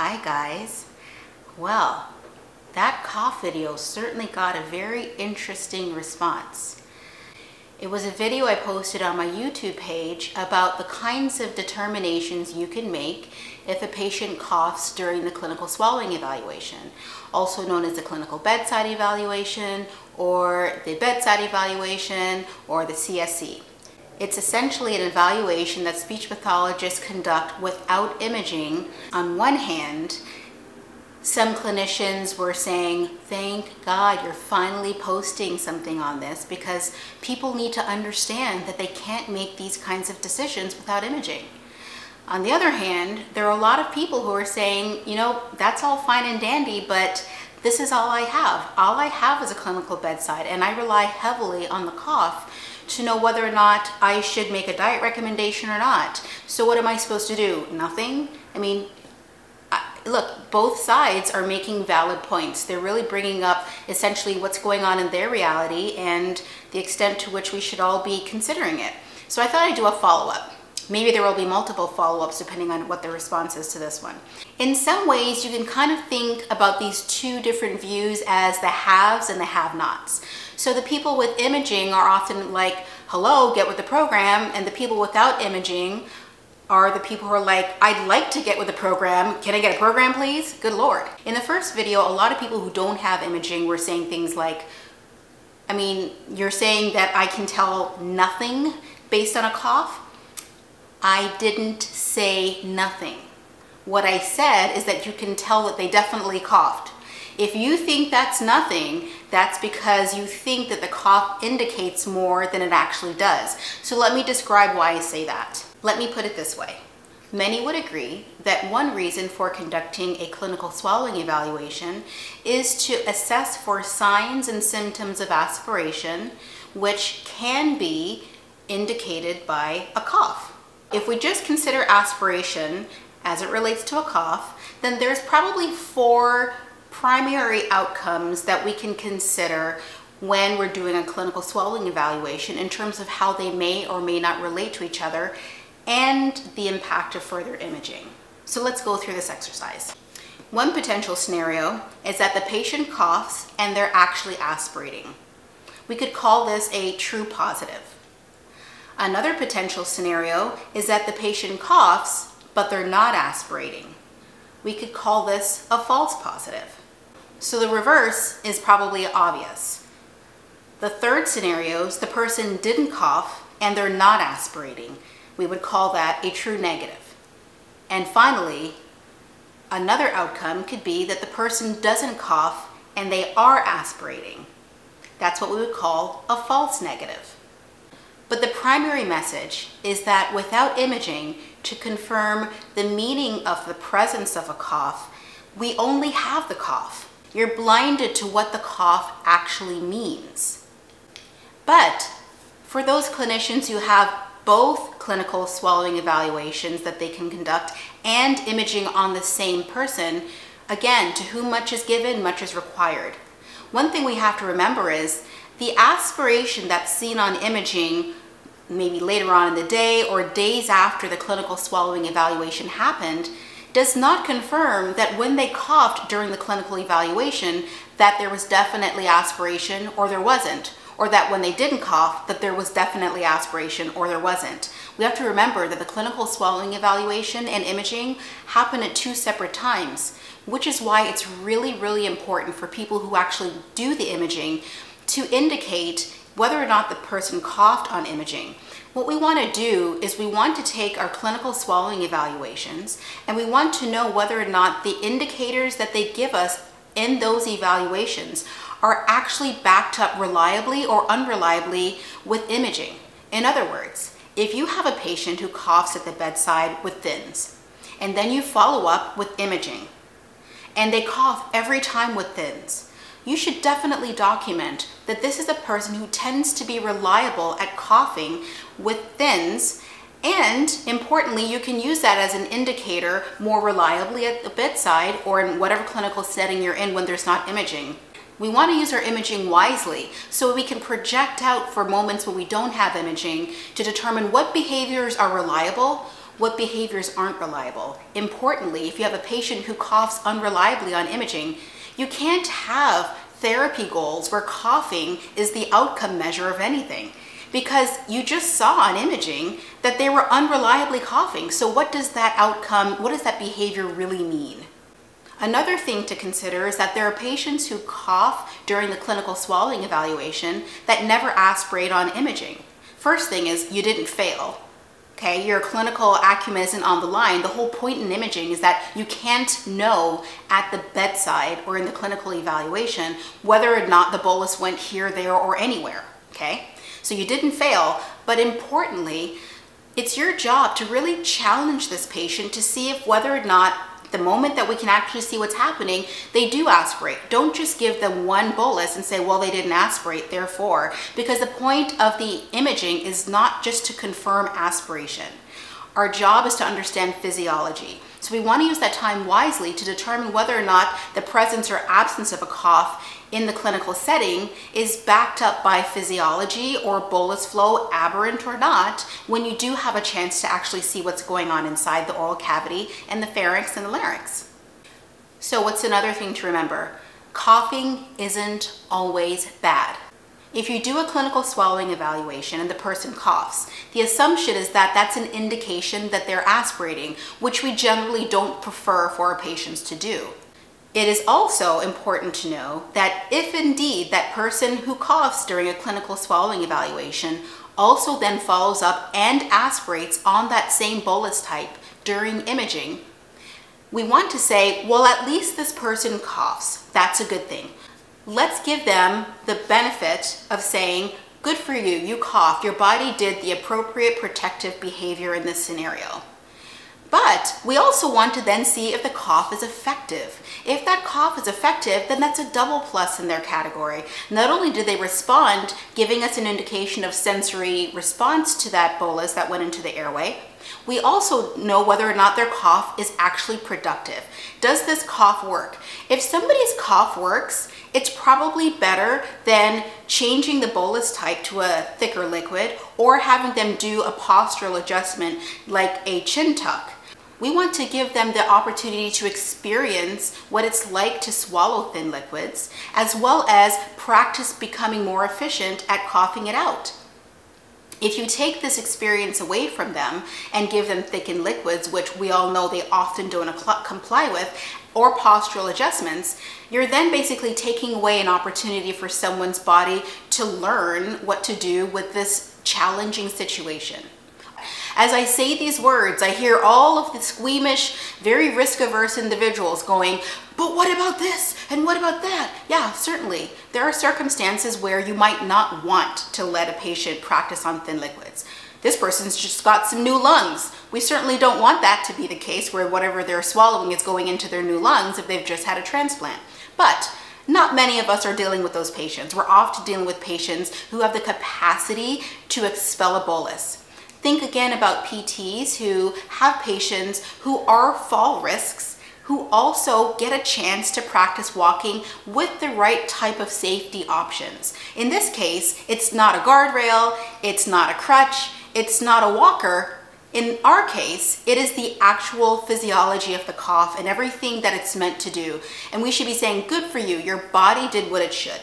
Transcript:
Hi guys. Well, that cough video certainly got a very interesting response. It was a video I posted on my YouTube page about the kinds of determinations you can make if a patient coughs during the clinical swallowing evaluation, also known as the clinical bedside evaluation or the bedside evaluation or the CSE. It's essentially an evaluation that speech pathologists conduct without imaging. On one hand, some clinicians were saying, thank God you're finally posting something on this because people need to understand that they can't make these kinds of decisions without imaging. On the other hand, there are a lot of people who are saying, you know, that's all fine and dandy, but this is all I have. All I have is a clinical bedside and I rely heavily on the cough to know whether or not I should make a diet recommendation or not. So what am I supposed to do? Nothing? I mean, look, both sides are making valid points. They're really bringing up essentially what's going on in their reality and the extent to which we should all be considering it. So I thought I'd do a follow-up. Maybe there will be multiple follow-ups depending on what the response is to this one. In some ways, you can kind of think about these two different views as the haves and the have-nots. So the people with imaging are often like, hello, get with the program, and the people without imaging are the people who are like, I'd like to get with the program. Can I get a program, please? Good Lord. In the first video, a lot of people who don't have imaging were saying things like, I mean, you're saying that I can tell nothing based on a cough? I didn't say nothing. What I said is that you can tell that they definitely coughed. If you think that's nothing, that's because you think that the cough indicates more than it actually does. So let me describe why I say that. Let me put it this way. Many would agree that one reason for conducting a clinical swallowing evaluation is to assess for signs and symptoms of aspiration, which can be indicated by a cough. If we just consider aspiration as it relates to a cough, then there's probably four primary outcomes that we can consider when we're doing a clinical swallowing evaluation in terms of how they may or may not relate to each other and the impact of further imaging. So let's go through this exercise. One potential scenario is that the patient coughs and they're actually aspirating. We could call this a true positive. Another potential scenario is that the patient coughs, but they're not aspirating. We could call this a false positive. So the reverse is probably obvious. The third scenario is the person didn't cough and they're not aspirating. We would call that a true negative. And finally, another outcome could be that the person doesn't cough and they are aspirating. That's what we would call a false negative. But the primary message is that without imaging to confirm the meaning of the presence of a cough, we only have the cough. You're blinded to what the cough actually means. But for those clinicians who have both clinical swallowing evaluations that they can conduct and imaging on the same person, again, to whom much is given, much is required. One thing we have to remember is the aspiration that's seen on imaging maybe later on in the day or days after the clinical swallowing evaluation happened does not confirm that when they coughed during the clinical evaluation that there was definitely aspiration or there wasn't or that when they didn't cough that there was definitely aspiration or there wasn't. We have to remember that the clinical swallowing evaluation and imaging happen at two separate times, which is why it's really, really important for people who actually do the imaging to indicate whether or not the person coughed on imaging. What we want to do is we want to take our clinical swallowing evaluations and we want to know whether or not the indicators that they give us in those evaluations are actually backed up reliably or unreliably with imaging. In other words, if you have a patient who coughs at the bedside with thins, and then you follow up with imaging, and they cough every time with thins, you should definitely document that this is a person who tends to be reliable at coughing with thins and importantly, you can use that as an indicator more reliably at the bedside or in whatever clinical setting you're in when there's not imaging. We want to use our imaging wisely so we can project out for moments when we don't have imaging to determine what behaviors are reliable, what behaviors aren't reliable. Importantly, if you have a patient who coughs unreliably on imaging, you can't have therapy goals where coughing is the outcome measure of anything because you just saw on imaging that they were unreliably coughing. So what does that outcome, what does that behavior really mean? Another thing to consider is that there are patients who cough during the clinical swallowing evaluation that never aspirate on imaging. First thing is you didn't fail. Okay, your clinical acumen isn't on the line. The whole point in imaging is that you can't know at the bedside or in the clinical evaluation whether or not the bolus went here, there, or anywhere. Okay, so you didn't fail, but importantly, it's your job to really challenge this patient to see if whether or not the moment that we can actually see what's happening, they do aspirate. Don't just give them one bolus and say, well, they didn't aspirate, therefore, because the point of the imaging is not just to confirm aspiration. Our job is to understand physiology. So we want to use that time wisely to determine whether or not the presence or absence of a cough in the clinical setting is backed up by physiology or bolus flow, aberrant or not, when you do have a chance to actually see what's going on inside the oral cavity and the pharynx and the larynx. So what's another thing to remember? Coughing isn't always bad. If you do a clinical swallowing evaluation and the person coughs, the assumption is that that's an indication that they're aspirating, which we generally don't prefer for our patients to do. It is also important to know that if indeed that person who coughs during a clinical swallowing evaluation also then follows up and aspirates on that same bolus type during imaging, we want to say, well, at least this person coughs. That's a good thing. Let's give them the benefit of saying, good for you, you coughed. Your body did the appropriate protective behavior in this scenario. But we also want to then see if the cough is effective. If that cough is effective, then that's a double plus in their category. Not only do they respond, giving us an indication of sensory response to that bolus that went into the airway, we also know whether or not their cough is actually productive. Does this cough work? If somebody's cough works, it's probably better than changing the bolus type to a thicker liquid or having them do a postural adjustment like a chin tuck. We want to give them the opportunity to experience what it's like to swallow thin liquids, as well as practice becoming more efficient at coughing it out. If you take this experience away from them and give them thickened liquids, which we all know they often don't comply with, or postural adjustments, you're then basically taking away an opportunity for someone's body to learn what to do with this challenging situation. As I say these words, I hear all of the squeamish, very risk averse individuals going, but what about this? And what about that? Yeah, certainly. There are circumstances where you might not want to let a patient practice on thin liquids. This person's just got some new lungs. We certainly don't want that to be the case where whatever they're swallowing is going into their new lungs if they've just had a transplant. But not many of us are dealing with those patients. We're often dealing with patients who have the capacity to expel a bolus. Think again about PTs who have patients who are fall risks who also get a chance to practice walking with the right type of safety options. In this case, it's not a guardrail, it's not a crutch, it's not a walker. In our case, it is the actual physiology of the cough and everything that it's meant to do. And we should be saying, good for you, your body did what it should.